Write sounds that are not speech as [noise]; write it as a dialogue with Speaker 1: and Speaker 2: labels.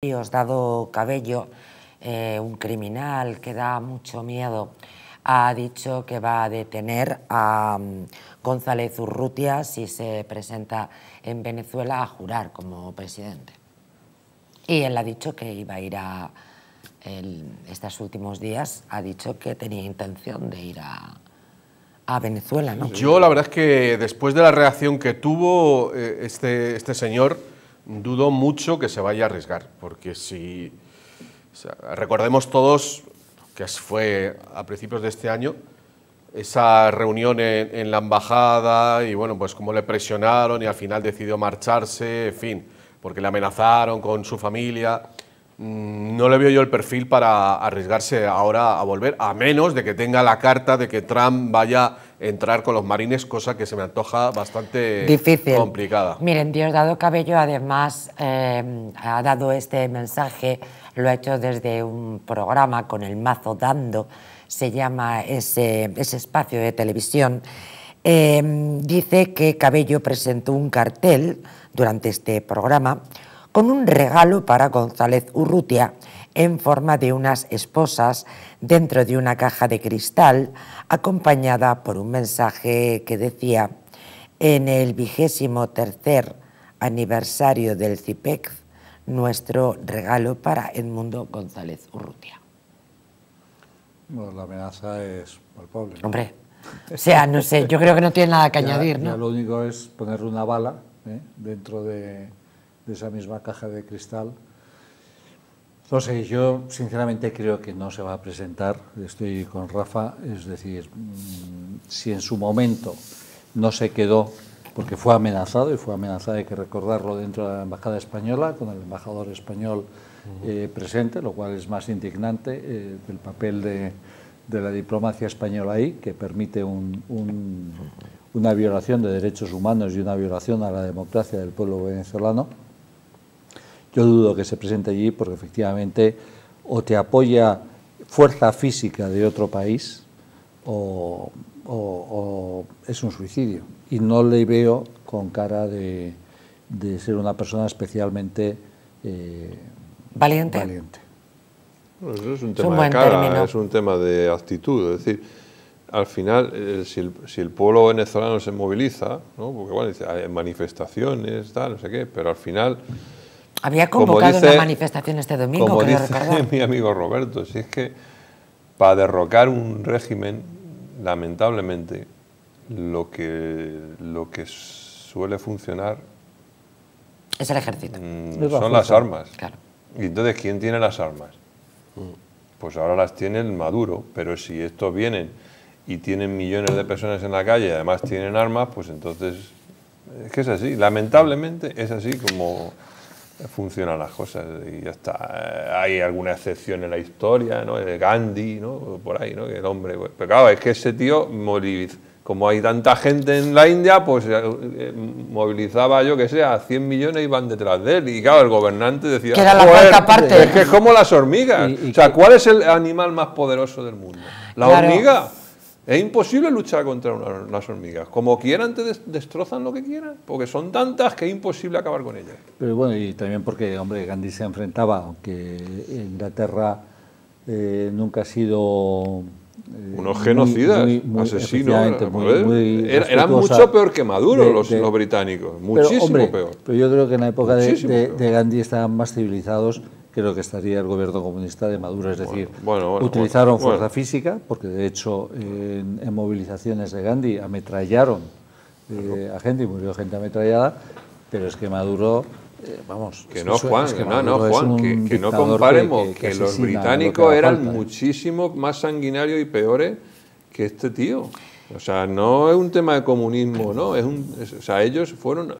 Speaker 1: Osdado Cabello, eh, un criminal que da mucho miedo, ha dicho que va a detener a um, González Urrutia si se presenta en Venezuela a jurar como presidente. Y él ha dicho que iba a ir a, estos últimos días, ha dicho que tenía intención de ir a, a Venezuela. ¿no?
Speaker 2: Yo la verdad es que después de la reacción que tuvo eh, este, este señor, dudo mucho que se vaya a arriesgar, porque si recordemos todos que fue a principios de este año esa reunión en, la embajada y bueno, pues cómo le presionaron y al final decidió marcharse, en fin, porque le amenazaron con su familia. Mm, no le veo yo el perfil para arriesgarse ahora a volver, a menos de que tenga la carta de que Trump vaya entrar con los marines, cosa que se me antoja bastante
Speaker 1: Difícil.
Speaker 2: complicada.
Speaker 1: Miren, Diosdado Cabello además eh, ha dado este mensaje, lo ha hecho desde un programa con el mazo dando, se llama ese, ese espacio de televisión. Eh, dice que Cabello presentó un cartel durante este programa con un regalo para González Urrutia en forma de unas esposas dentro de una caja de cristal, acompañada por un mensaje que decía, en el vigésimo tercer aniversario del CIPEC, nuestro regalo para Edmundo González Urrutia.
Speaker 3: Bueno, la amenaza es palpable.
Speaker 1: Hombre, o sea, no sé, yo creo que no tiene nada que [laughs] añadir, ¿no?
Speaker 3: lo único es ponerle una bala ¿eh? dentro de, de esa misma caja de cristal. No sé, yo sinceramente creo que no se va a presentar, estoy con Rafa, es decir, mm, si en su momento no se quedó, porque fue amenazado, y fue amenazado, hay que recordarlo, dentro de la Embajada Española, con el embajador español eh, presente, lo cual es más indignante eh, el papel de, la diplomacia española ahí, que permite una violación de derechos humanos y una violación a la democracia del pueblo venezolano yo dudo que se presente allí porque efectivamente o te apoya fuerza física de otro país o, es un suicidio. Y no le veo con cara de, ser una persona especialmente eh,
Speaker 1: valiente.
Speaker 3: valiente.
Speaker 4: eso es un tema de cara, es un tema de actitud. Es decir, al final, eh, si, el, pueblo venezolano se moviliza, ¿no? porque bueno, hay manifestaciones, tal, no sé qué, pero al final
Speaker 1: había convocado una manifestación este domingo,
Speaker 4: como dice [laughs] mi amigo Roberto, si es que para derrocar un régimen, lamentablemente, lo que, lo que suele funcionar...
Speaker 1: Es el ejército.
Speaker 4: Mm, son las armas. Y entonces, ¿quién tiene las armas? Pues ahora las tiene el Maduro, pero si estos vienen y tienen millones de personas en la calle y además tienen armas, pues entonces... Es que es así, lamentablemente es así como funcionan las cosas y ya está. Hay alguna excepción en la historia, ¿no? El Gandhi, ¿no? Por ahí, ¿no? Que el hombre... Pues, pero claro, es que ese tío, como hay tanta gente en la India, pues eh, eh, movilizaba, yo que sé, a 100 millones y van detrás de él. Y claro, el gobernante decía...
Speaker 1: Que era la cuarta parte.
Speaker 4: Es que es como las hormigas. o sea, ¿cuál es el animal más poderoso del mundo? La hormiga. Es imposible luchar contra unas hormigas. Como quieran, te destrozan lo que quieran, porque son tantas que es imposible acabar con ellas.
Speaker 3: Pero bueno, y también porque, hombre, Gandhi se enfrentaba, aunque Inglaterra eh, nunca ha sido...
Speaker 4: Eh, Unos genocidas, asesinos. eran mucho peor que Maduro los, británicos, muchísimo peor.
Speaker 3: Pero yo creo que en la época de, de Gandhi estaban más civilizados creo que estaría el gobierno comunista de Maduro. Es decir, utilizaron fuerza física, porque de hecho en, movilizaciones de Gandhi ametrallaron eh, a gente y murió gente ametrallada, pero es que Maduro... Eh, vamos,
Speaker 4: que no, Juan, que no, no, Juan, que, no comparemos, que, los británicos eran muchísimo más sanguinarios y peores que este tío. O sea, no es un tema de comunismo, ¿no? Es un, o sea, ellos fueron